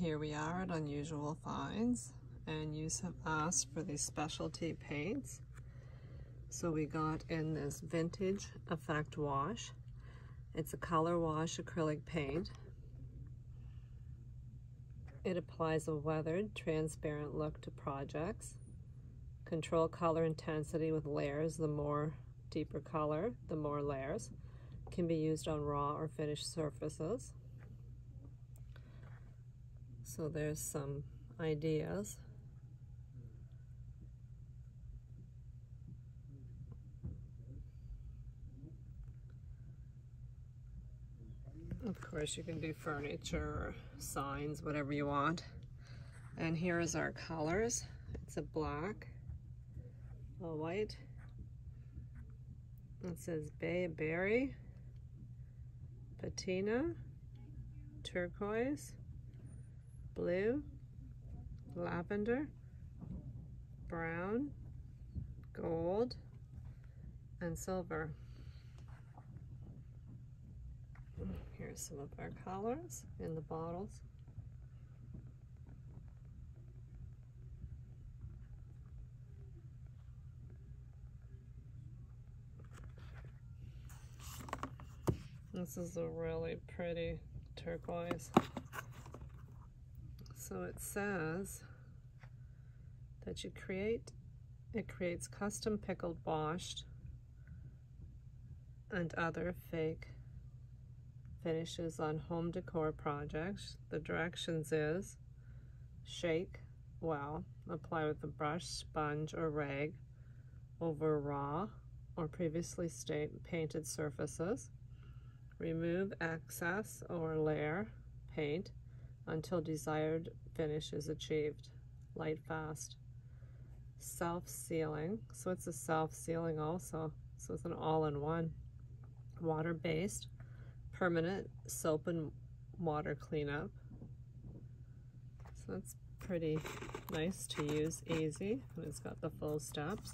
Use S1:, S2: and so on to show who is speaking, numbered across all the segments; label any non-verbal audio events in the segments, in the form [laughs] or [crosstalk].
S1: Here we are at Unusual Finds and you have asked for these specialty paints. So we got in this vintage effect wash. It's a color wash acrylic paint. It applies a weathered, transparent look to projects. Control color intensity with layers. The more deeper color, the more layers. Can be used on raw or finished surfaces. So there's some ideas. Of course, you can do furniture, signs, whatever you want. And here is our colors. It's a black, a white. It says Bay Berry, Patina, Turquoise, Blue, Lavender, Brown, Gold, and Silver. Here's some of our colors in the bottles. This is a really pretty turquoise. So it says that you create, it creates custom pickled washed and other fake finishes on home decor projects. The directions is shake well, apply with a brush, sponge, or rag over raw or previously painted surfaces. Remove excess or layer paint until desired finish is achieved. Light fast. Self-sealing, so it's a self-sealing also, so it's an all-in-one. Water-based, permanent soap and water cleanup. So that's pretty nice to use, easy, and it's got the full steps.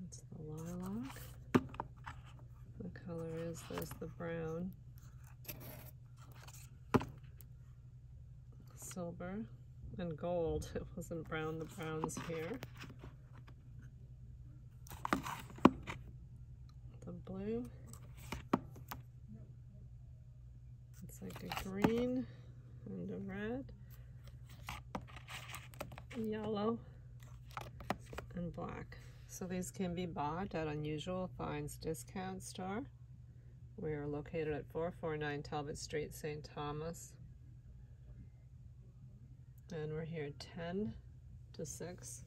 S1: That's the lilac. The color is this, the brown. Silver and gold. [laughs] It wasn't brown, the brown's here. The blue. It's like a green and a red, yellow, and black. So these can be bought at Unusual Finds Discount Store. We are located at 449 Talbot Street, St. Thomas. And we're here 10 to 6,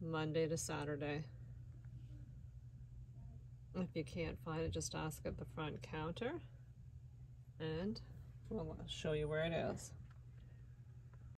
S1: Monday to Saturday. If you can't find it, just ask at the front counter and we'll show you where it is.